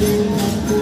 Senhor.